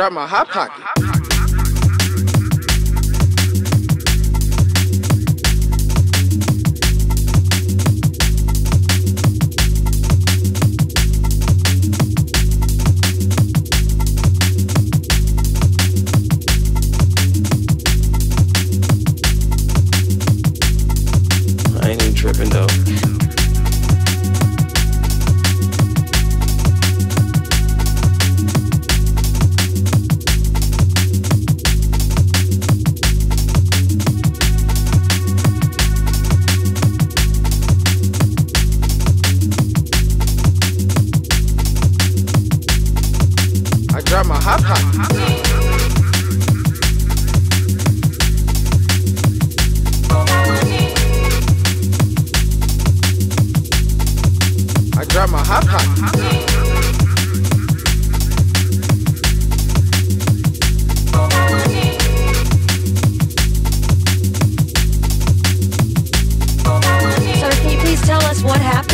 dropped my hot pocket. Memories, they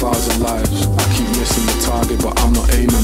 thousand lives. I keep missing the target, but I'm not aiming.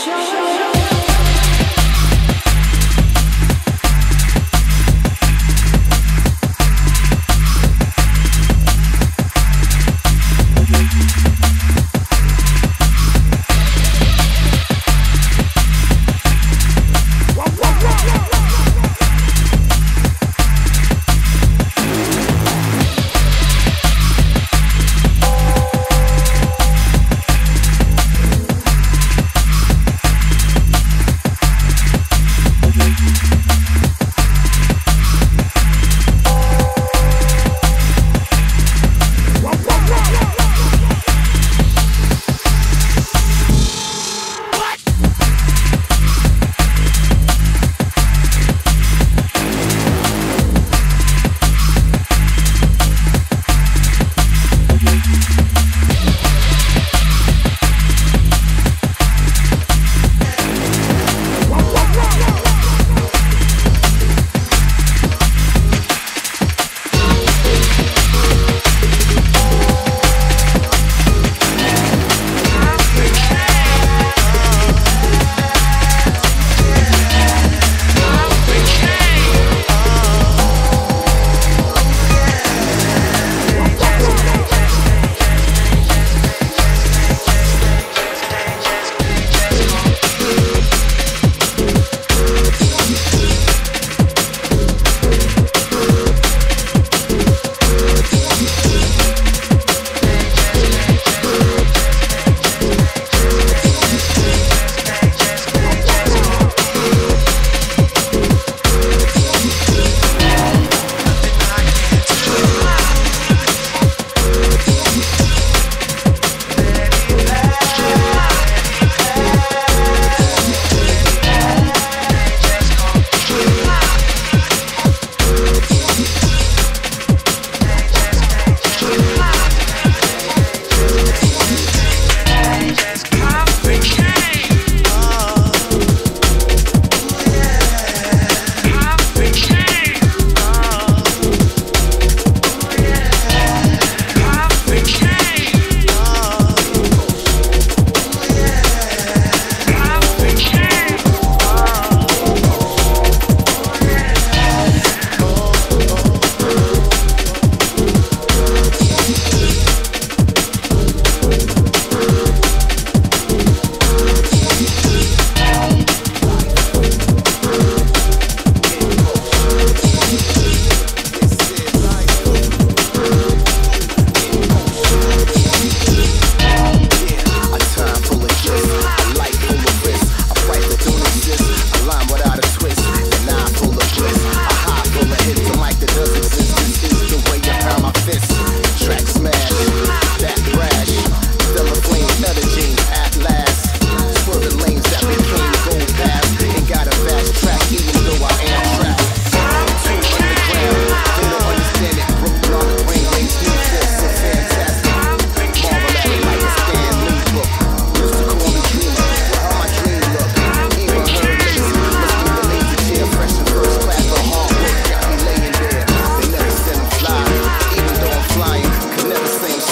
Show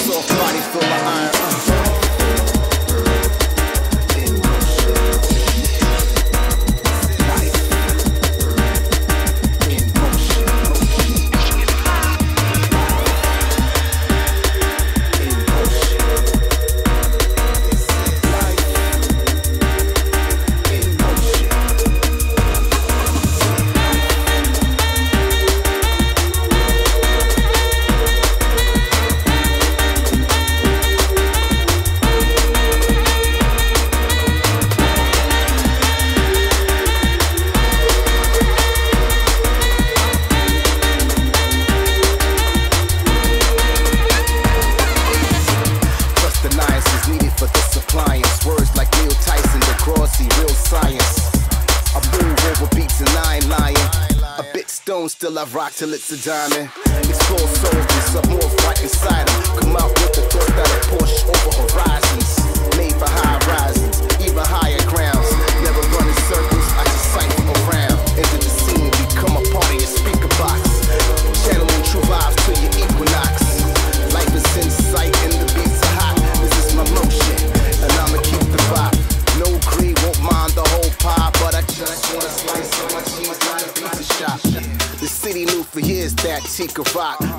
soft body full of iron. Uh. till it's a diamond.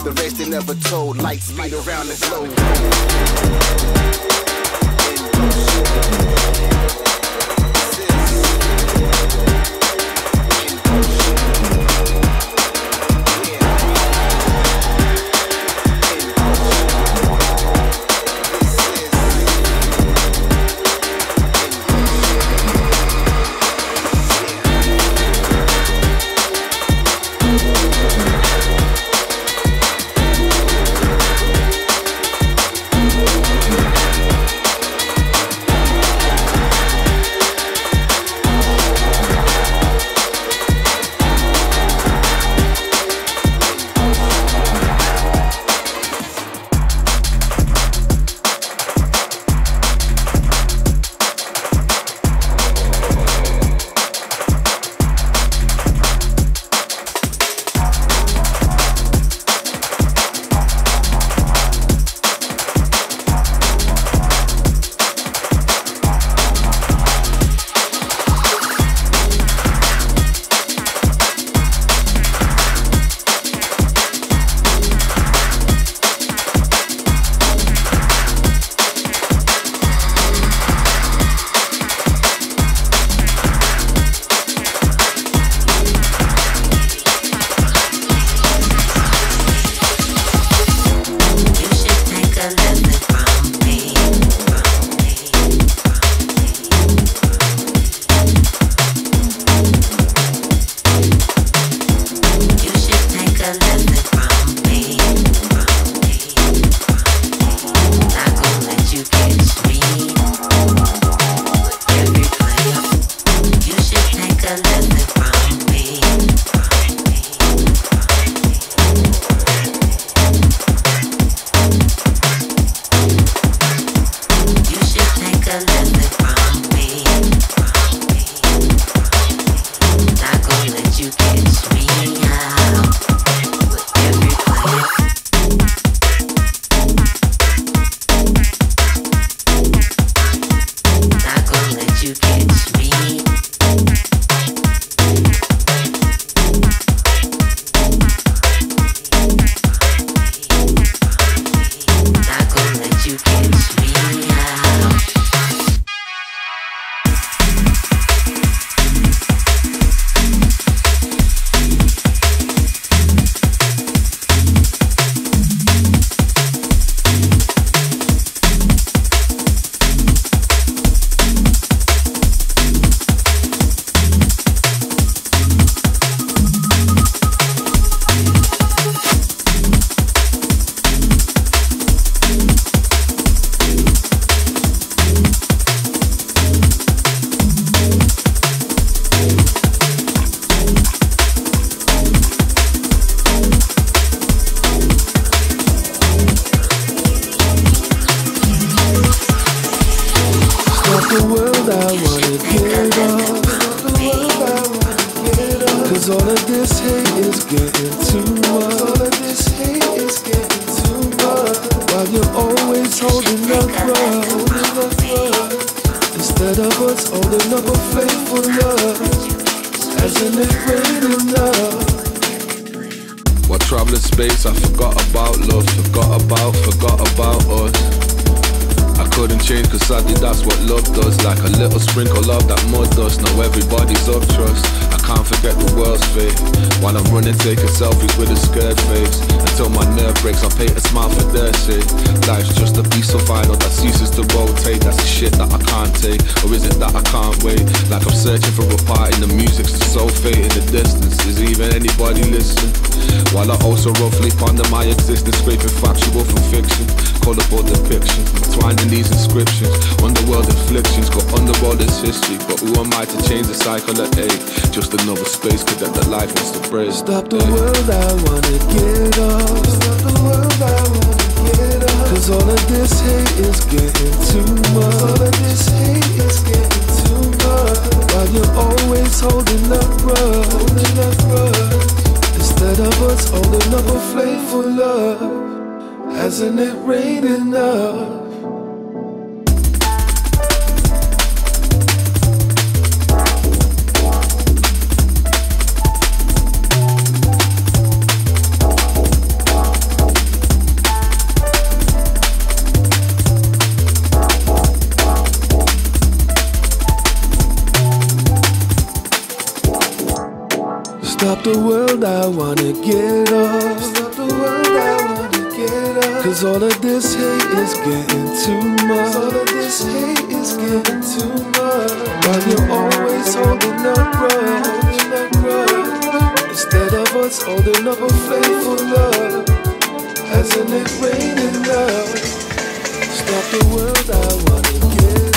The race they never told, lights speed around the globe. Piece that ceases to rotate. That's the shit that I can't take. Or is it that I can't wait? Like I'm searching for a part in the music's so fate in the distance. Is even anybody listening? While I also roughly ponder my existence, scraping factual from fiction. Colorful depiction, twined in these inscriptions. Underworld afflictions, got underworld is history. But who am I to change the cycle of eight? Just another space cadet that life wants to break. Stop the world, I wanna get off. Stop the world, I wanna. Cause all of this hate is getting too much. All of this hate is getting too much. While you're always holding up rough. Instead of us holding up a flame for love, hasn't it rained enough? Wanna get off. Stop the world, I wanna get up. Cause all of this hate is getting too much. All of this hate is getting too much. While you're always holding up up rough. Instead of us holding up a for love, hasn't it rained enough? Stop the world, I wanna get off.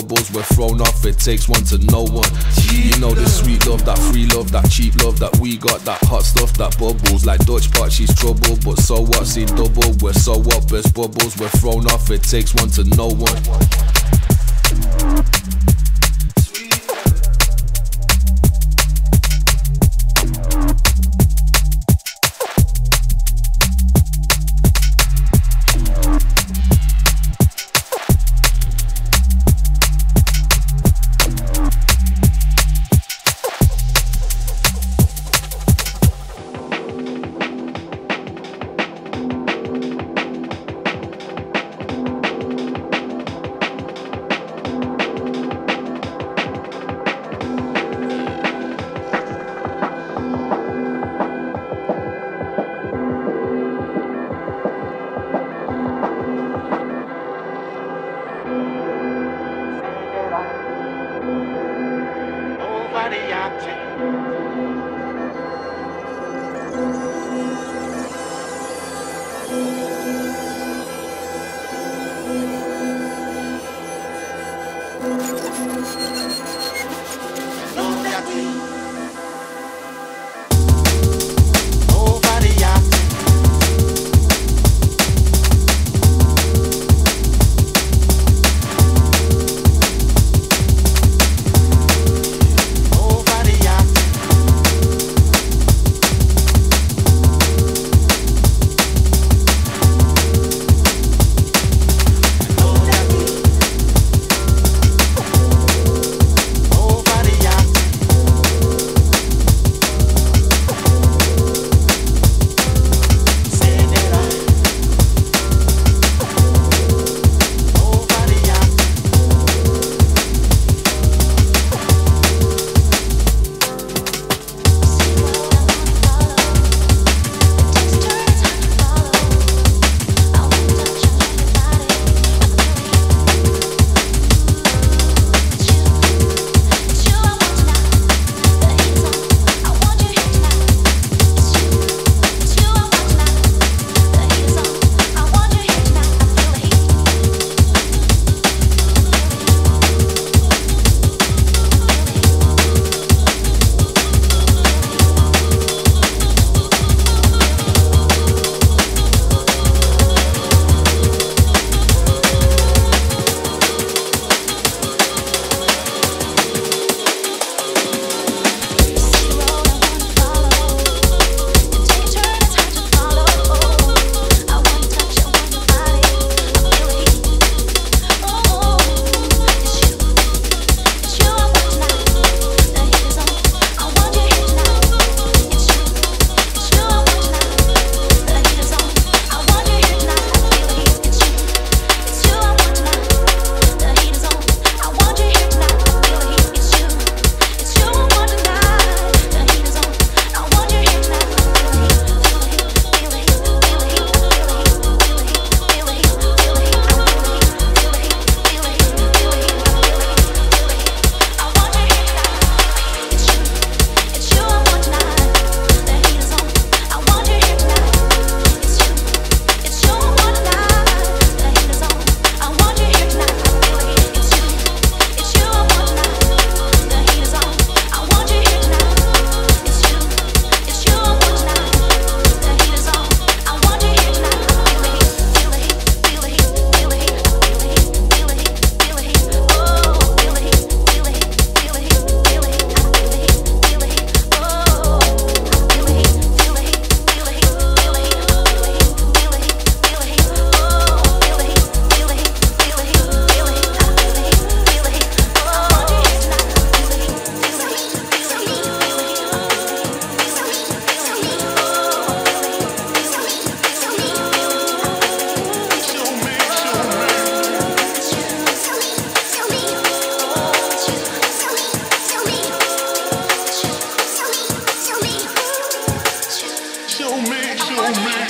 bubbles were thrown off, it takes one to know one. You know the sweet love, that free love, that cheap love that we got, that hot stuff that bubbles like Dutch But she's trouble, but so what? See double, we're so up, it's bubbles, we're thrown off, it takes one to know one. show me, show me.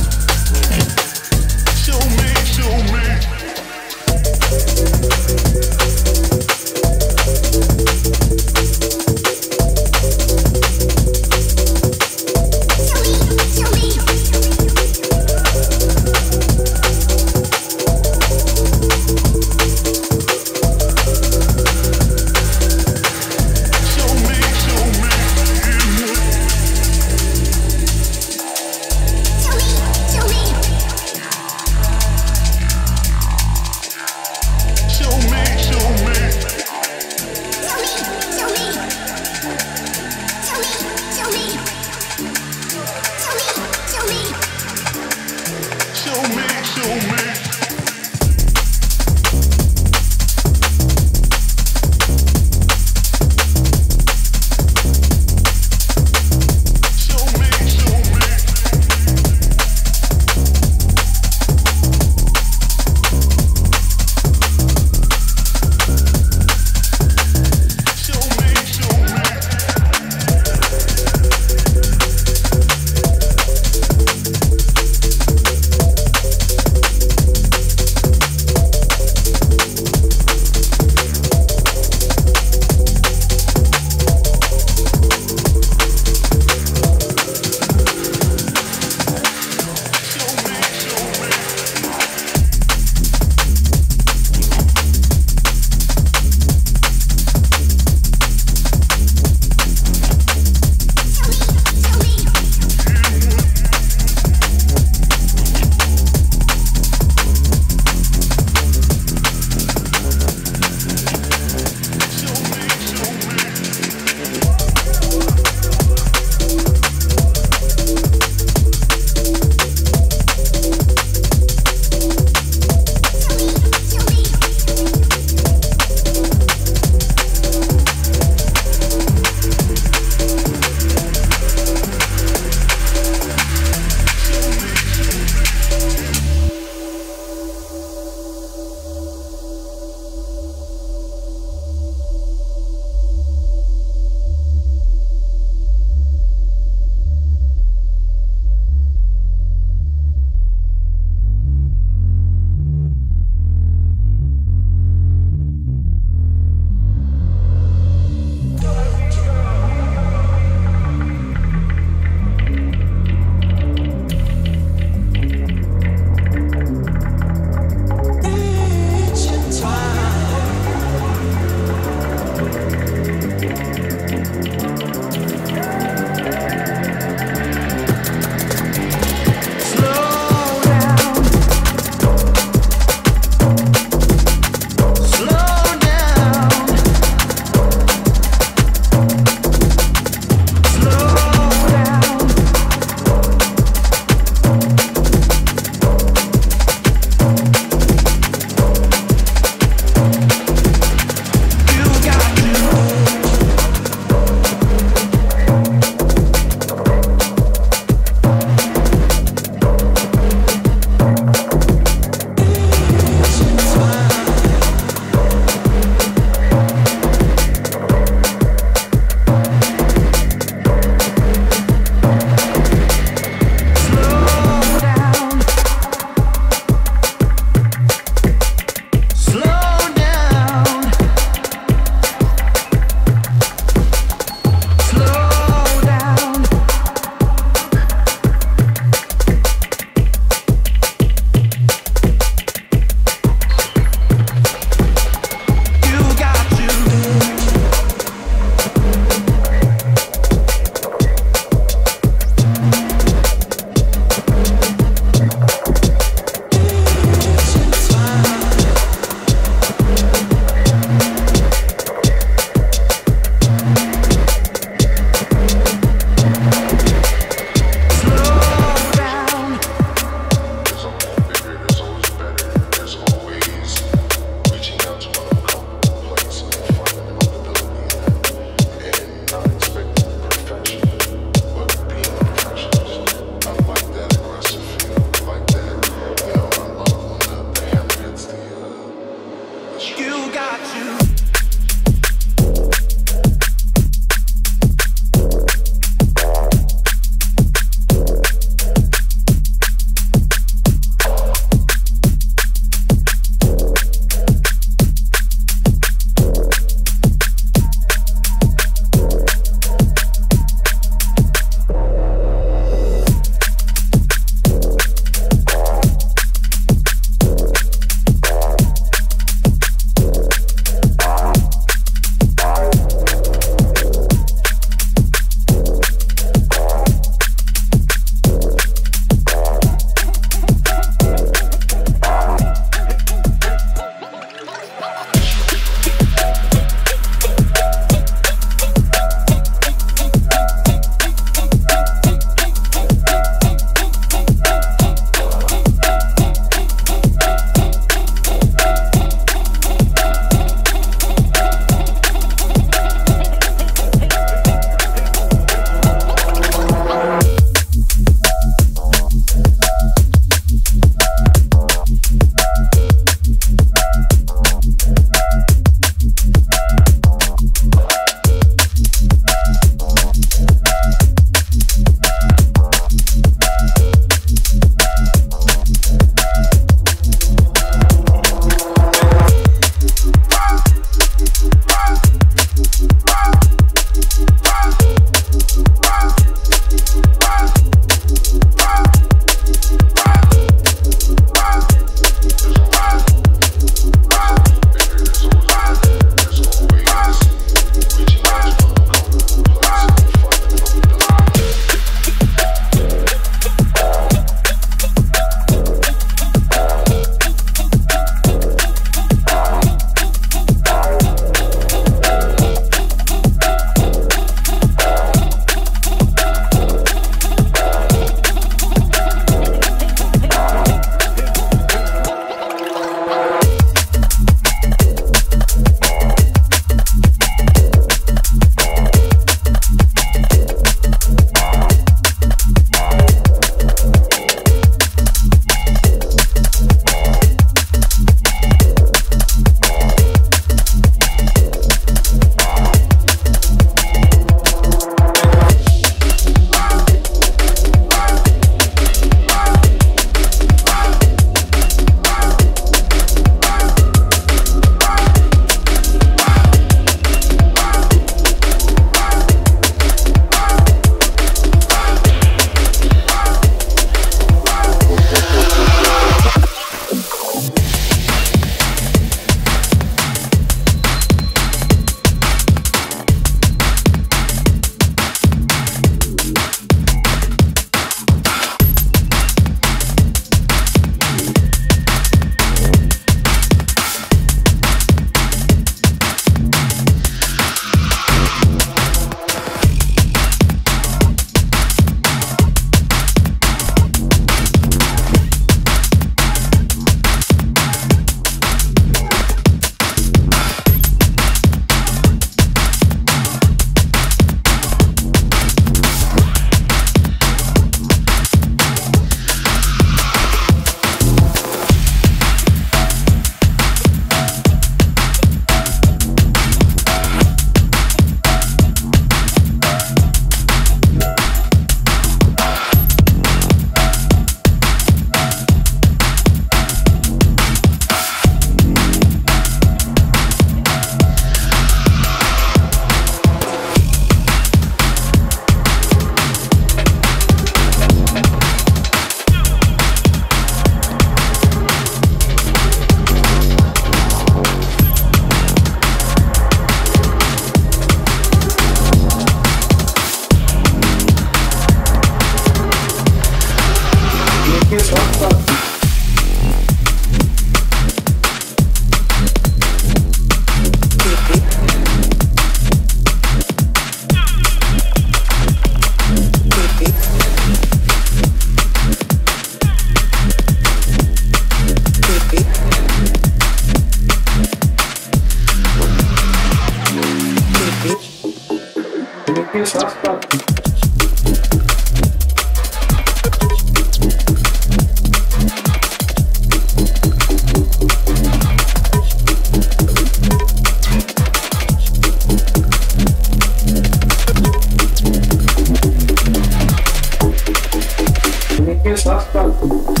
Break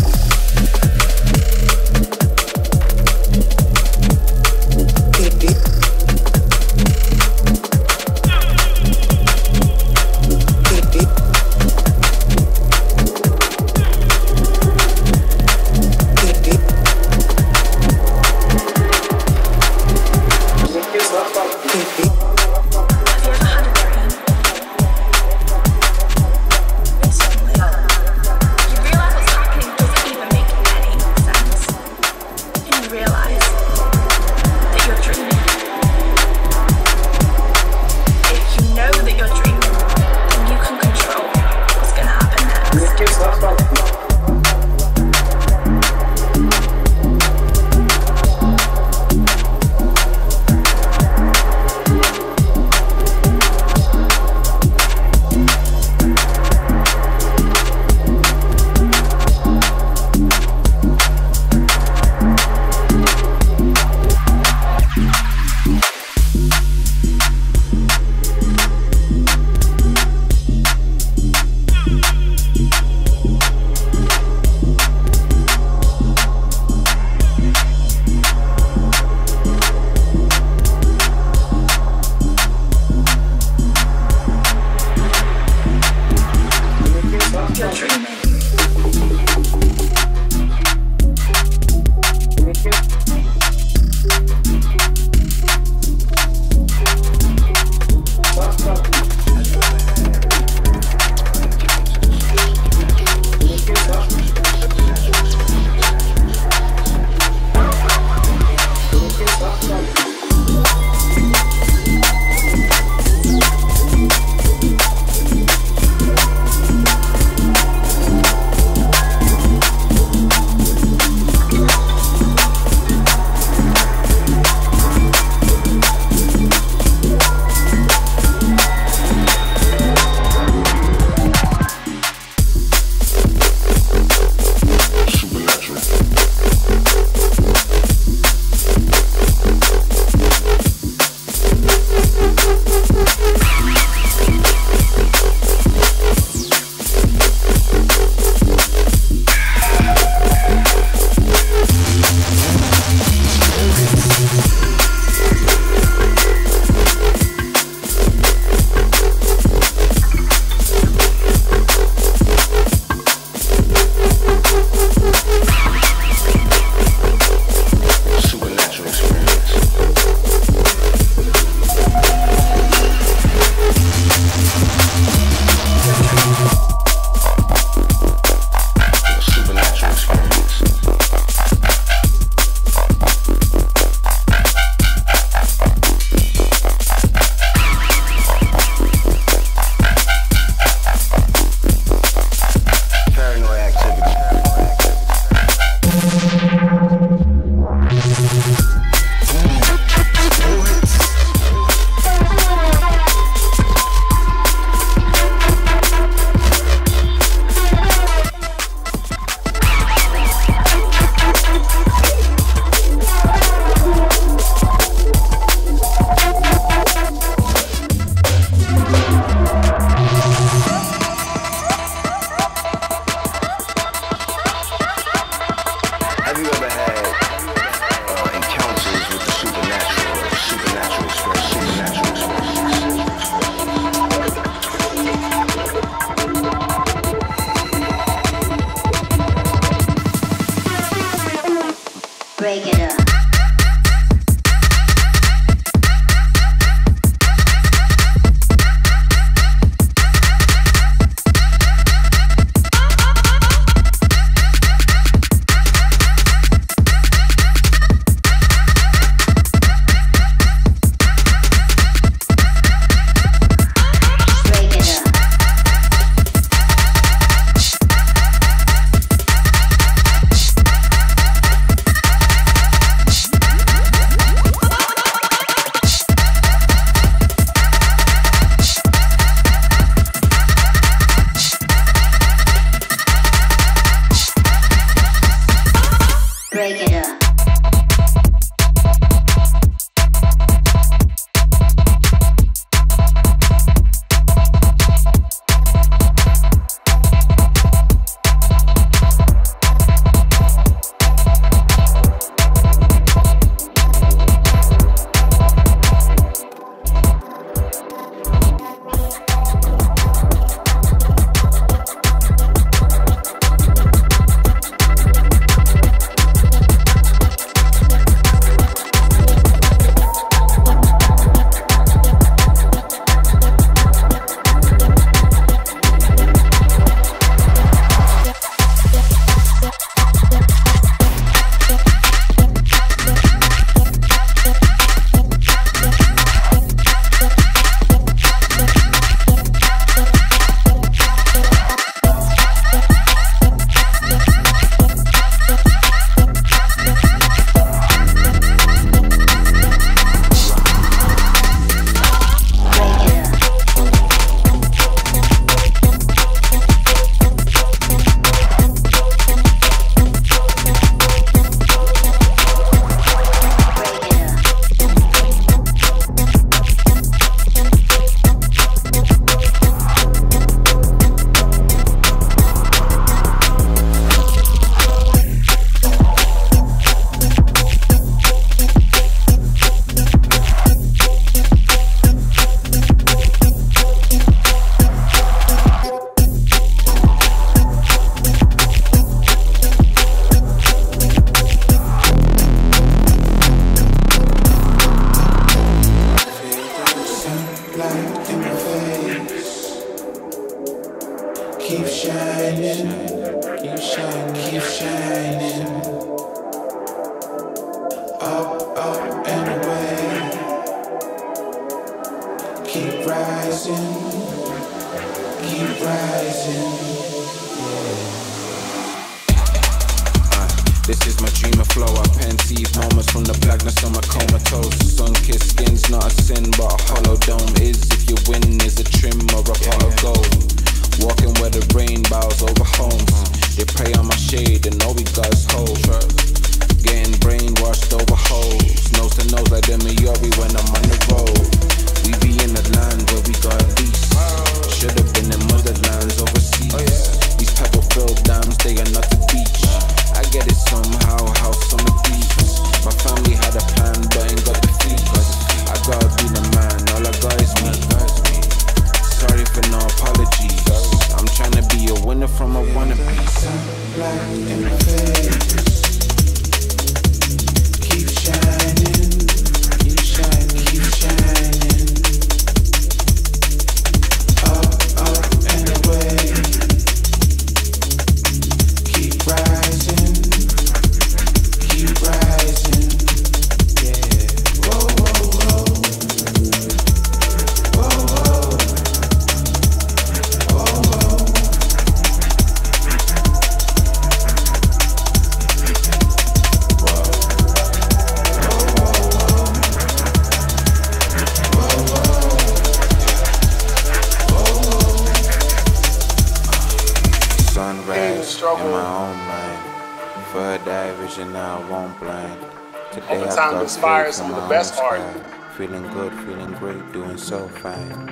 feeling good, feeling great, doing so fine.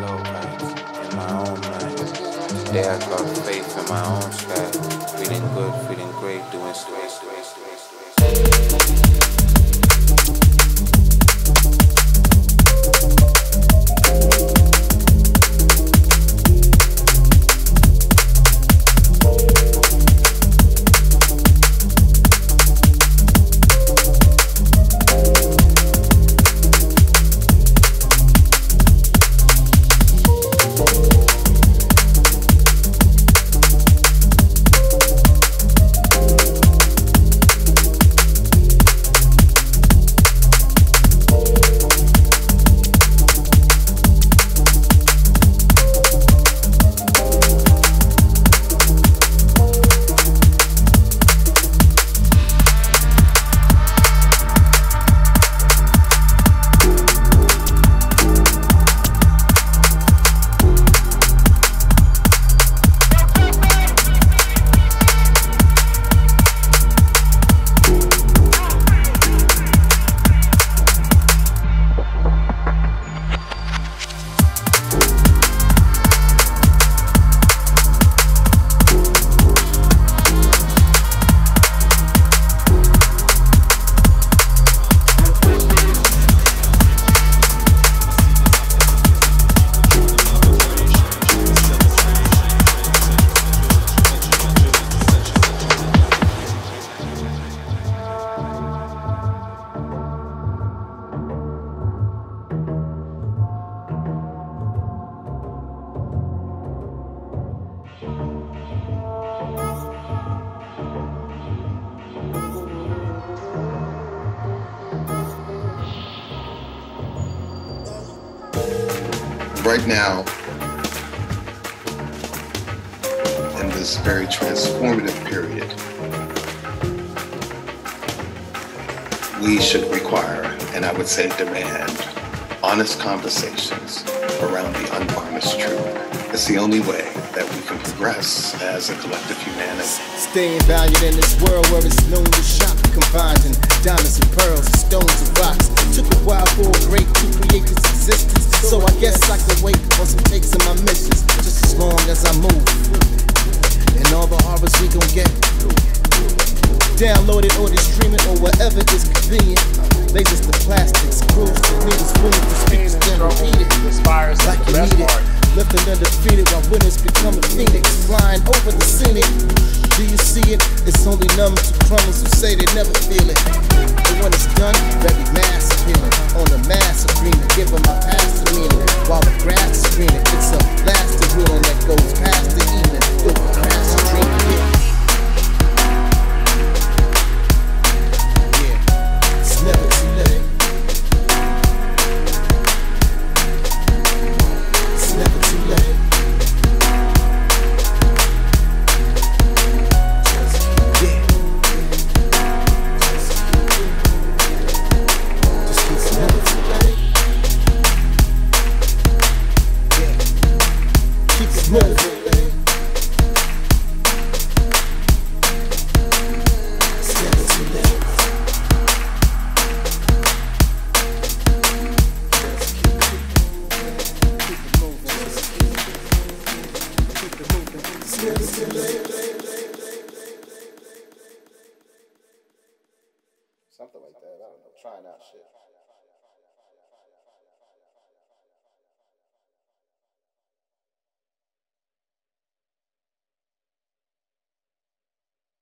Low heights in my own mind. Today I got faith in my own sky. Feeling good, feeling great, doing so. It's the only way that we can progress as a collective humanity. Staying valued in this world where it's known to shop combining diamonds and pearls, stones and rocks. Took a while for a great to create this existence, so I guess I can wait on some takes of my missions, just as long as I move. And all the horrors we gon' get. Download it or just stream it or wherever is convenient. Lasers to plastics, grooves to needles, wounds to speakers, then repeat it. Like you need it. Left and undefeated while winners become a phoenix. Flying over the scenic. Do you see it? It's only numbers to crumbs who say they never feel it. But when it's done, very mass appealing. On the mass agreement, give them my past to meaning. While the grass is greening, it's a lasting healing that goes past the evening.